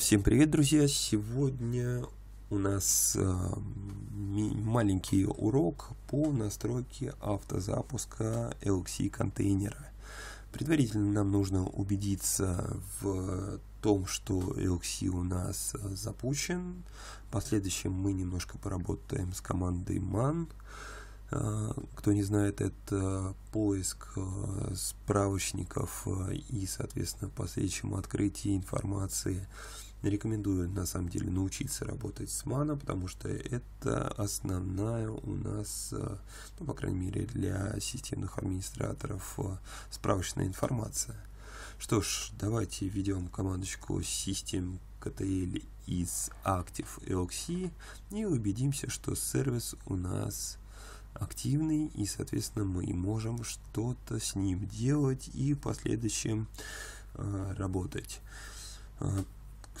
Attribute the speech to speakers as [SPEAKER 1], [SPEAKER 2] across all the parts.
[SPEAKER 1] Всем привет, друзья! Сегодня у нас э, маленький урок по настройке автозапуска LXC контейнера. Предварительно нам нужно убедиться в том, что LXC у нас запущен. В последующем мы немножко поработаем с командой man. Э, кто не знает, это поиск справочников и, соответственно, последующему открытие информации. Рекомендую, на самом деле, научиться работать с мана, потому что это основная у нас, ну, по крайней мере, для системных администраторов справочная информация. Что ж, давайте введем командочку system.ktl из active LXC и убедимся, что сервис у нас активный, и, соответственно, мы можем что-то с ним делать и в последующем э, работать.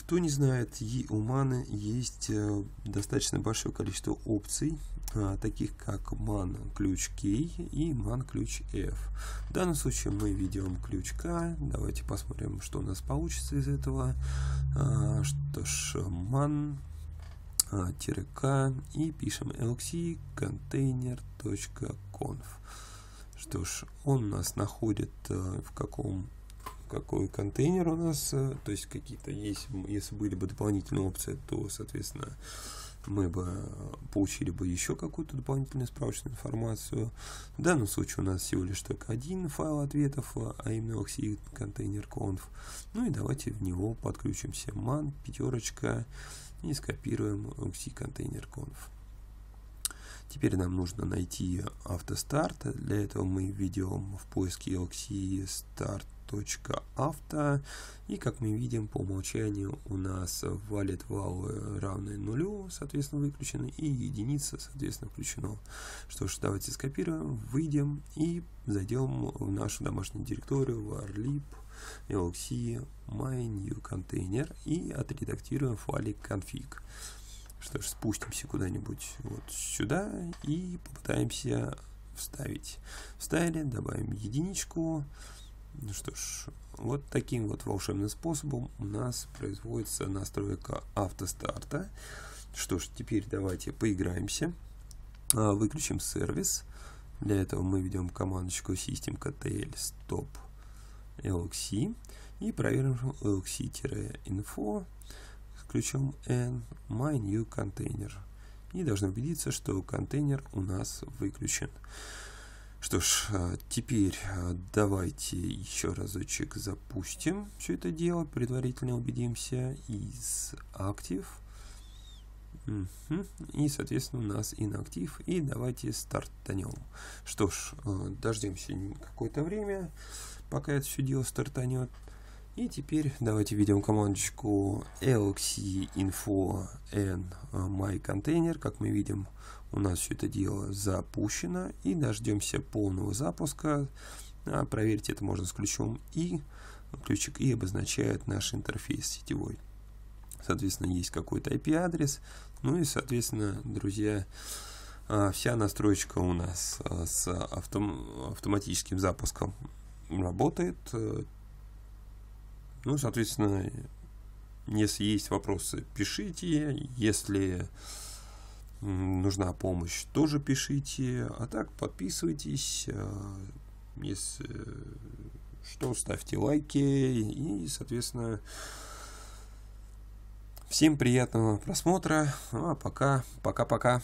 [SPEAKER 1] А, кто не знает, у Маны есть э, достаточно большое количество опций, э, таких как man ключ K и man ключ F. В данном случае мы ведем ключ K. Давайте посмотрим, что у нас получится из этого. Э, что ж, man к и пишем lc container.conf. Что ж, он нас находит э, в каком какой контейнер у нас, э, то есть какие-то есть, если были бы дополнительные опции, то, соответственно, мы бы получили бы еще какую-то дополнительную справочную информацию. В данном случае у нас всего лишь только один файл ответов, а именно oxy контейнер conf. Ну и давайте в него подключимся man, пятерочка, и скопируем oxy контейнер conf. Теперь нам нужно найти автостарт. Для этого мы введем в поиске oxy start .авто. И как мы видим по умолчанию у нас валит вал равный нулю соответственно выключены и единица соответственно включено. Что ж давайте скопируем выйдем и зайдем в нашу домашнюю директорию warlib lxc my new container и отредактируем файлик config что ж спустимся куда-нибудь вот сюда и попытаемся вставить. Вставили добавим единичку ну что ж, вот таким вот волшебным способом у нас производится настройка автостарта. Что ж, теперь давайте поиграемся. А, выключим сервис. Для этого мы ведем командочку system.ktl stop lxc и проверим lxc-info с ключом n my new container. И должны убедиться, что контейнер у нас выключен. Что ж, а, теперь а, давайте еще разочек запустим все это дело, предварительно убедимся из актив. И, соответственно, у нас инактив. И давайте стартанем. Что ж, а, дождемся какое-то время, пока это все дело стартанет. И теперь давайте введем командочку lxinfo n mycontainer. Как мы видим, у нас все это дело запущено. И дождемся полного запуска. А, проверить это можно с ключом и. Ключик и обозначает наш интерфейс сетевой. Соответственно, есть какой-то IP-адрес. Ну и, соответственно, друзья, а, вся настройка у нас а, с автом автоматическим запуском работает. Ну, соответственно, если есть вопросы, пишите. Если нужна помощь, тоже пишите. А так, подписывайтесь. А, если что, ставьте лайки. И, соответственно, всем приятного просмотра. Ну, а пока, пока-пока.